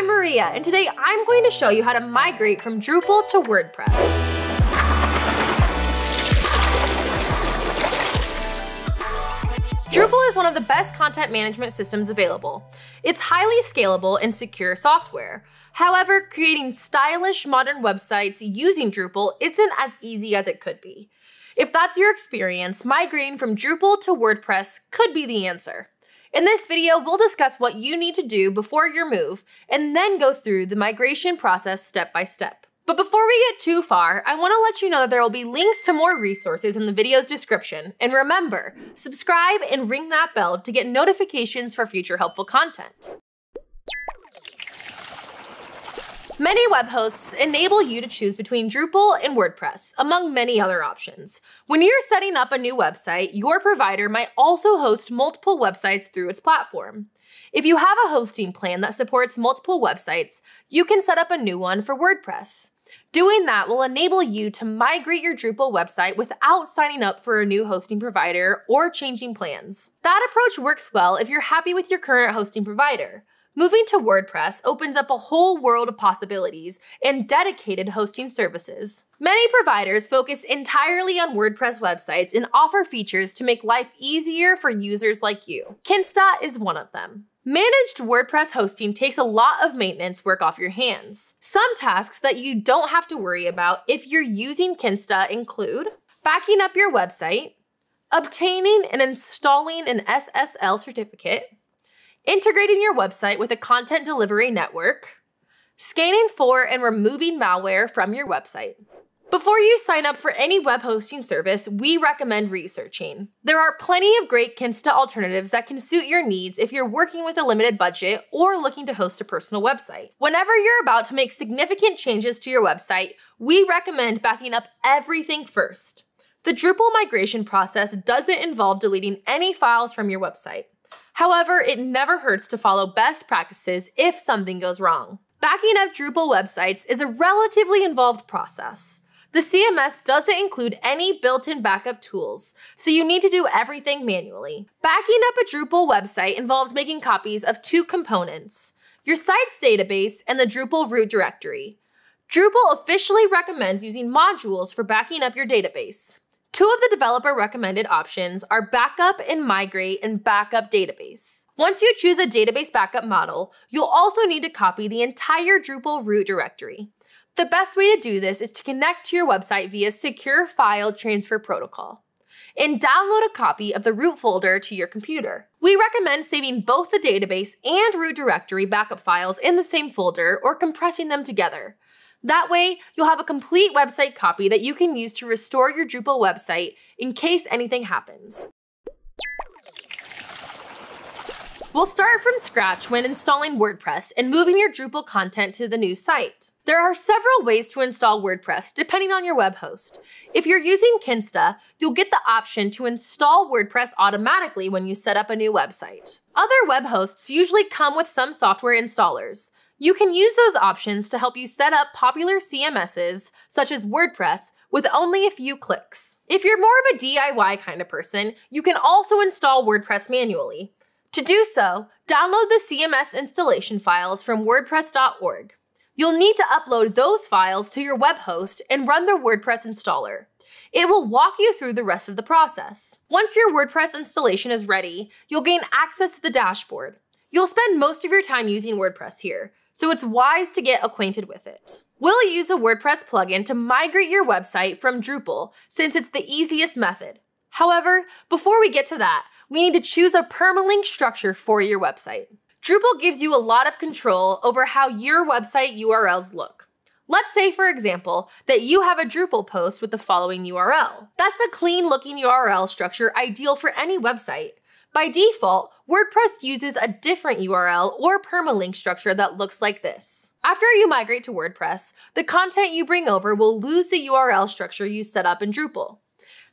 I'm Maria, and today I'm going to show you how to migrate from Drupal to WordPress. Drupal is one of the best content management systems available. It's highly scalable and secure software. However, creating stylish modern websites using Drupal isn't as easy as it could be. If that's your experience, migrating from Drupal to WordPress could be the answer. In this video, we'll discuss what you need to do before your move, and then go through the migration process step by step. But before we get too far, I want to let you know that there will be links to more resources in the video's description. And remember, subscribe and ring that bell to get notifications for future helpful content. Many web hosts enable you to choose between Drupal and WordPress, among many other options. When you're setting up a new website, your provider might also host multiple websites through its platform. If you have a hosting plan that supports multiple websites, you can set up a new one for WordPress. Doing that will enable you to migrate your Drupal website without signing up for a new hosting provider or changing plans. That approach works well if you're happy with your current hosting provider. Moving to WordPress opens up a whole world of possibilities and dedicated hosting services. Many providers focus entirely on WordPress websites and offer features to make life easier for users like you. Kinsta is one of them. Managed WordPress hosting takes a lot of maintenance work off your hands. Some tasks that you don't have to worry about if you're using Kinsta include backing up your website, obtaining and installing an SSL certificate, integrating your website with a content delivery network, scanning for and removing malware from your website. Before you sign up for any web hosting service, we recommend researching. There are plenty of great Kinsta alternatives that can suit your needs if you're working with a limited budget or looking to host a personal website. Whenever you're about to make significant changes to your website, we recommend backing up everything first. The Drupal migration process doesn't involve deleting any files from your website. However, it never hurts to follow best practices if something goes wrong. Backing up Drupal websites is a relatively involved process. The CMS doesn't include any built-in backup tools, so you need to do everything manually. Backing up a Drupal website involves making copies of two components, your site's database and the Drupal root directory. Drupal officially recommends using modules for backing up your database. Two of the developer recommended options are backup and migrate and backup database. Once you choose a database backup module, you'll also need to copy the entire Drupal root directory. The best way to do this is to connect to your website via Secure File Transfer Protocol and download a copy of the root folder to your computer. We recommend saving both the database and root directory backup files in the same folder or compressing them together. That way, you'll have a complete website copy that you can use to restore your Drupal website in case anything happens. We'll start from scratch when installing WordPress and moving your Drupal content to the new site. There are several ways to install WordPress depending on your web host. If you're using Kinsta, you'll get the option to install WordPress automatically when you set up a new website. Other web hosts usually come with some software installers. You can use those options to help you set up popular CMSs, such as WordPress, with only a few clicks. If you're more of a DIY kind of person, you can also install WordPress manually. To do so, download the CMS installation files from wordpress.org. You'll need to upload those files to your web host and run the WordPress installer. It will walk you through the rest of the process. Once your WordPress installation is ready, you'll gain access to the dashboard. You'll spend most of your time using WordPress here, so it's wise to get acquainted with it. We'll use a WordPress plugin to migrate your website from Drupal since it's the easiest method. However, before we get to that, we need to choose a permalink structure for your website. Drupal gives you a lot of control over how your website URLs look. Let's say, for example, that you have a Drupal post with the following URL. That's a clean looking URL structure ideal for any website. By default, WordPress uses a different URL or permalink structure that looks like this. After you migrate to WordPress, the content you bring over will lose the URL structure you set up in Drupal.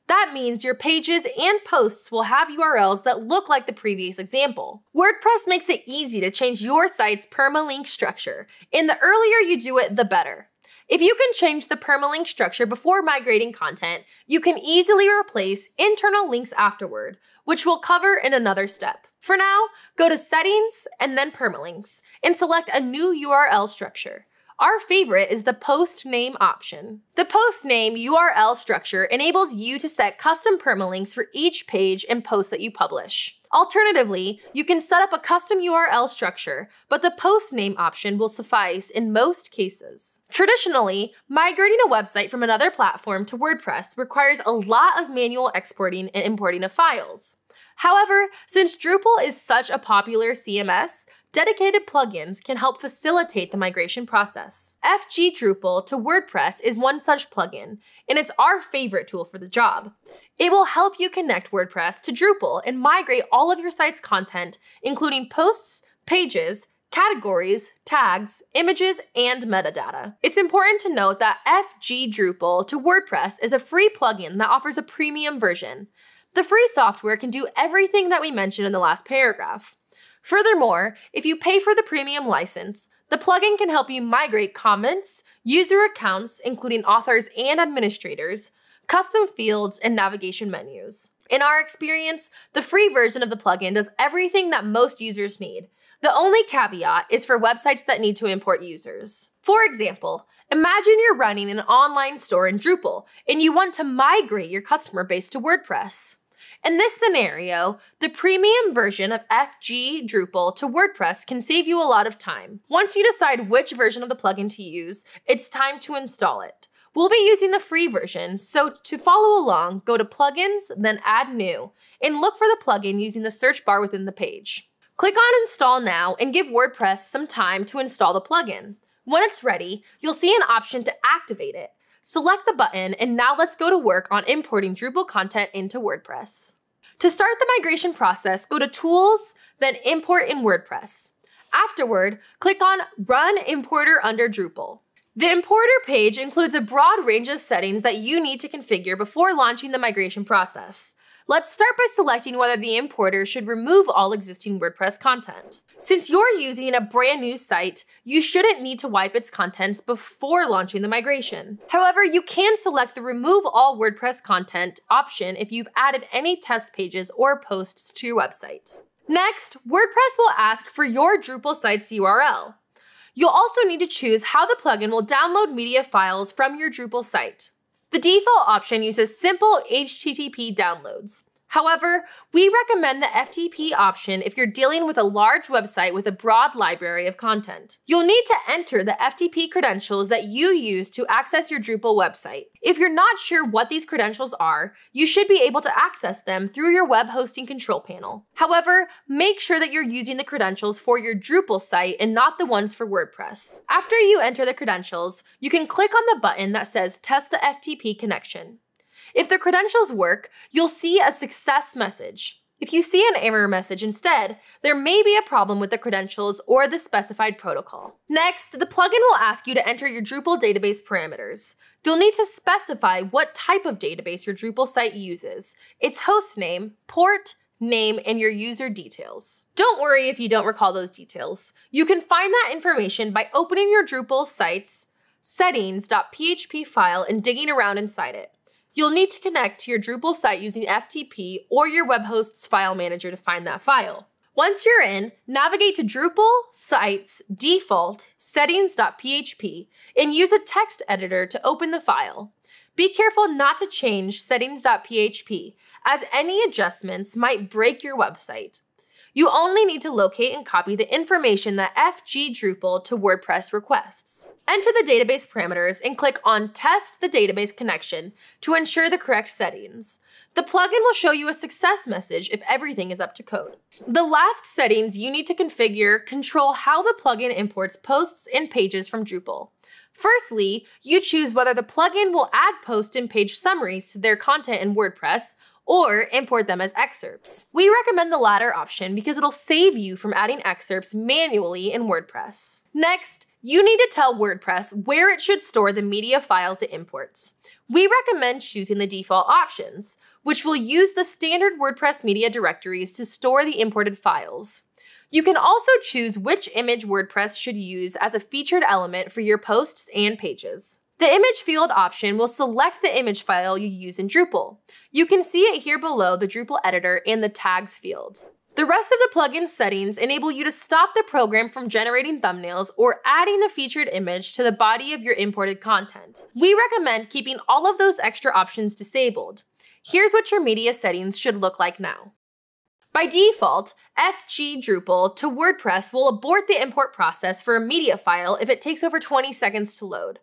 That means your pages and posts will have URLs that look like the previous example. WordPress makes it easy to change your site's permalink structure, and the earlier you do it, the better. If you can change the permalink structure before migrating content, you can easily replace internal links afterward, which we'll cover in another step. For now, go to Settings and then Permalinks and select a new URL structure. Our favorite is the post name option. The post name URL structure enables you to set custom permalinks for each page and post that you publish. Alternatively, you can set up a custom URL structure, but the post name option will suffice in most cases. Traditionally, migrating a website from another platform to WordPress requires a lot of manual exporting and importing of files. However, since Drupal is such a popular CMS, dedicated plugins can help facilitate the migration process. FG Drupal to WordPress is one such plugin, and it's our favorite tool for the job. It will help you connect WordPress to Drupal and migrate all of your site's content, including posts, pages, categories, tags, images, and metadata. It's important to note that FG Drupal to WordPress is a free plugin that offers a premium version. The free software can do everything that we mentioned in the last paragraph. Furthermore, if you pay for the premium license, the plugin can help you migrate comments, user accounts, including authors and administrators, custom fields, and navigation menus. In our experience, the free version of the plugin does everything that most users need. The only caveat is for websites that need to import users. For example, imagine you're running an online store in Drupal and you want to migrate your customer base to WordPress. In this scenario, the premium version of FG Drupal to WordPress can save you a lot of time. Once you decide which version of the plugin to use, it's time to install it. We'll be using the free version, so to follow along, go to Plugins, then Add New, and look for the plugin using the search bar within the page. Click on Install Now and give WordPress some time to install the plugin. When it's ready, you'll see an option to activate it. Select the button, and now let's go to work on importing Drupal content into WordPress. To start the migration process, go to Tools, then Import in WordPress. Afterward, click on Run Importer under Drupal. The importer page includes a broad range of settings that you need to configure before launching the migration process. Let's start by selecting whether the importer should remove all existing WordPress content. Since you're using a brand new site, you shouldn't need to wipe its contents before launching the migration. However, you can select the Remove All WordPress Content option if you've added any test pages or posts to your website. Next, WordPress will ask for your Drupal site's URL. You'll also need to choose how the plugin will download media files from your Drupal site. The default option uses simple HTTP downloads. However, we recommend the FTP option if you're dealing with a large website with a broad library of content. You'll need to enter the FTP credentials that you use to access your Drupal website. If you're not sure what these credentials are, you should be able to access them through your web hosting control panel. However, make sure that you're using the credentials for your Drupal site and not the ones for WordPress. After you enter the credentials, you can click on the button that says Test the FTP connection. If the credentials work, you'll see a success message. If you see an error message instead, there may be a problem with the credentials or the specified protocol. Next, the plugin will ask you to enter your Drupal database parameters. You'll need to specify what type of database your Drupal site uses, its host name, port, name, and your user details. Don't worry if you don't recall those details. You can find that information by opening your Drupal site's settings.php file and digging around inside it. You'll need to connect to your Drupal site using FTP or your web host's file manager to find that file. Once you're in, navigate to Drupal sites default settings.php and use a text editor to open the file. Be careful not to change settings.php, as any adjustments might break your website. You only need to locate and copy the information that FG Drupal to WordPress requests. Enter the database parameters and click on Test the Database Connection to ensure the correct settings. The plugin will show you a success message if everything is up to code. The last settings you need to configure control how the plugin imports posts and pages from Drupal. Firstly, you choose whether the plugin will add post and page summaries to their content in WordPress or import them as excerpts. We recommend the latter option because it'll save you from adding excerpts manually in WordPress. Next, you need to tell WordPress where it should store the media files it imports. We recommend choosing the default options, which will use the standard WordPress media directories to store the imported files. You can also choose which image WordPress should use as a featured element for your posts and pages. The image field option will select the image file you use in Drupal. You can see it here below the Drupal editor and the tags field. The rest of the plugin settings enable you to stop the program from generating thumbnails or adding the featured image to the body of your imported content. We recommend keeping all of those extra options disabled. Here's what your media settings should look like now. By default, FG Drupal to WordPress will abort the import process for a media file if it takes over 20 seconds to load.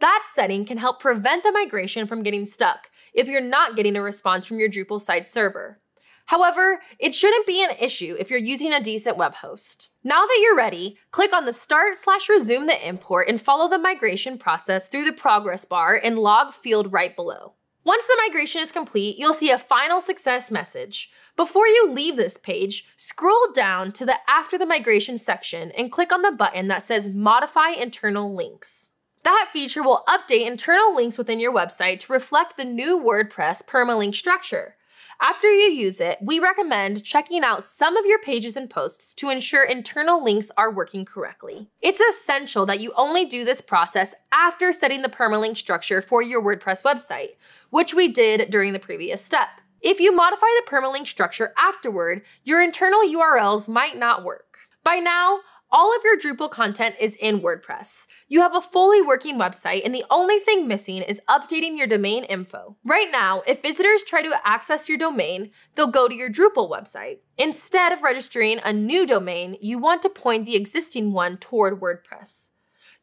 That setting can help prevent the migration from getting stuck if you're not getting a response from your Drupal site server. However, it shouldn't be an issue if you're using a decent web host. Now that you're ready, click on the Start slash Resume the Import and follow the migration process through the progress bar and log field right below. Once the migration is complete, you'll see a final success message. Before you leave this page, scroll down to the After the Migration section and click on the button that says Modify Internal Links. That feature will update internal links within your website to reflect the new WordPress permalink structure. After you use it, we recommend checking out some of your pages and posts to ensure internal links are working correctly. It's essential that you only do this process after setting the permalink structure for your WordPress website, which we did during the previous step. If you modify the permalink structure afterward, your internal URLs might not work. By now, all of your Drupal content is in WordPress. You have a fully working website, and the only thing missing is updating your domain info. Right now, if visitors try to access your domain, they'll go to your Drupal website. Instead of registering a new domain, you want to point the existing one toward WordPress.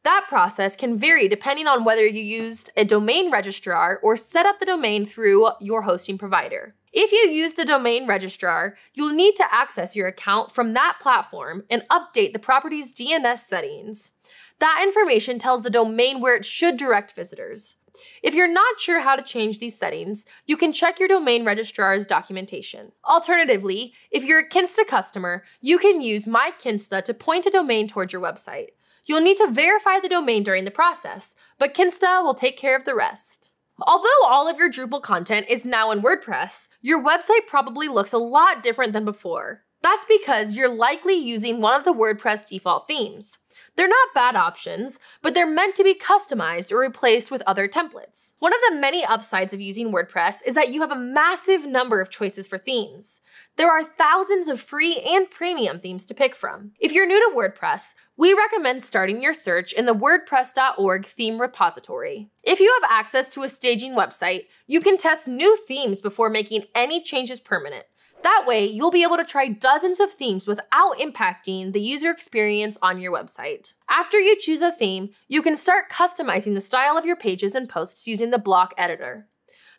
That process can vary depending on whether you used a domain registrar or set up the domain through your hosting provider. If you used a domain registrar, you'll need to access your account from that platform and update the property's DNS settings. That information tells the domain where it should direct visitors. If you're not sure how to change these settings, you can check your domain registrar's documentation. Alternatively, if you're a Kinsta customer, you can use My Kinsta to point a domain towards your website. You'll need to verify the domain during the process, but Kinsta will take care of the rest. Although all of your Drupal content is now in WordPress, your website probably looks a lot different than before. That's because you're likely using one of the WordPress default themes. They're not bad options, but they're meant to be customized or replaced with other templates. One of the many upsides of using WordPress is that you have a massive number of choices for themes. There are thousands of free and premium themes to pick from. If you're new to WordPress, we recommend starting your search in the WordPress.org theme repository. If you have access to a staging website, you can test new themes before making any changes permanent. That way, you'll be able to try dozens of themes without impacting the user experience on your website. After you choose a theme, you can start customizing the style of your pages and posts using the block editor.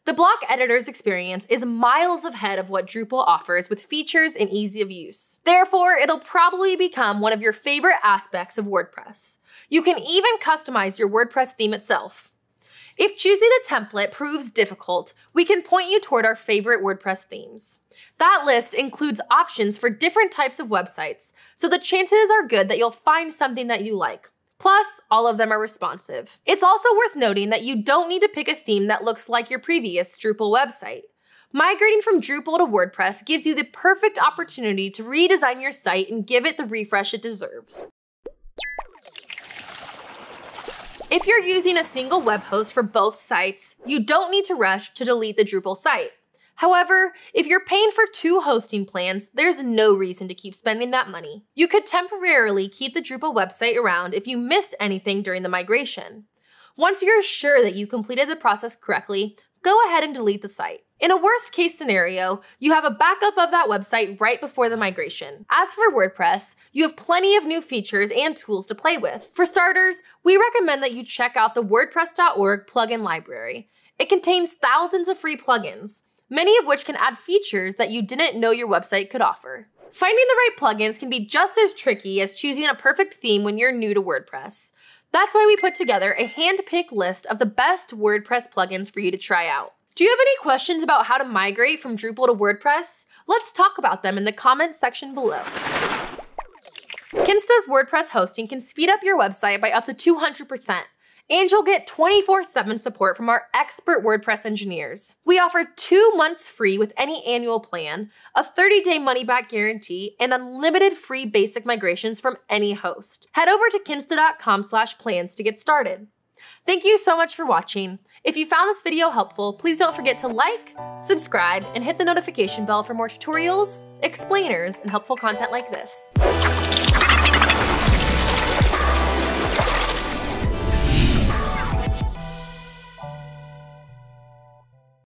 The block editor's experience is miles ahead of what Drupal offers with features and ease of use. Therefore, it'll probably become one of your favorite aspects of WordPress. You can even customize your WordPress theme itself. If choosing a template proves difficult, we can point you toward our favorite WordPress themes. That list includes options for different types of websites, so the chances are good that you'll find something that you like. Plus, all of them are responsive. It's also worth noting that you don't need to pick a theme that looks like your previous Drupal website. Migrating from Drupal to WordPress gives you the perfect opportunity to redesign your site and give it the refresh it deserves. If you're using a single web host for both sites, you don't need to rush to delete the Drupal site. However, if you're paying for two hosting plans, there's no reason to keep spending that money. You could temporarily keep the Drupal website around if you missed anything during the migration. Once you're sure that you completed the process correctly, go ahead and delete the site. In a worst case scenario, you have a backup of that website right before the migration. As for WordPress, you have plenty of new features and tools to play with. For starters, we recommend that you check out the WordPress.org plugin library. It contains thousands of free plugins, many of which can add features that you didn't know your website could offer. Finding the right plugins can be just as tricky as choosing a perfect theme when you're new to WordPress. That's why we put together a hand-picked list of the best WordPress plugins for you to try out. Do you have any questions about how to migrate from Drupal to WordPress? Let's talk about them in the comments section below. Kinsta's WordPress hosting can speed up your website by up to 200%, and you'll get 24-7 support from our expert WordPress engineers. We offer two months free with any annual plan, a 30-day money-back guarantee, and unlimited free basic migrations from any host. Head over to kinsta.com slash plans to get started. Thank you so much for watching. If you found this video helpful, please don't forget to like, subscribe, and hit the notification bell for more tutorials explainers, and helpful content like this.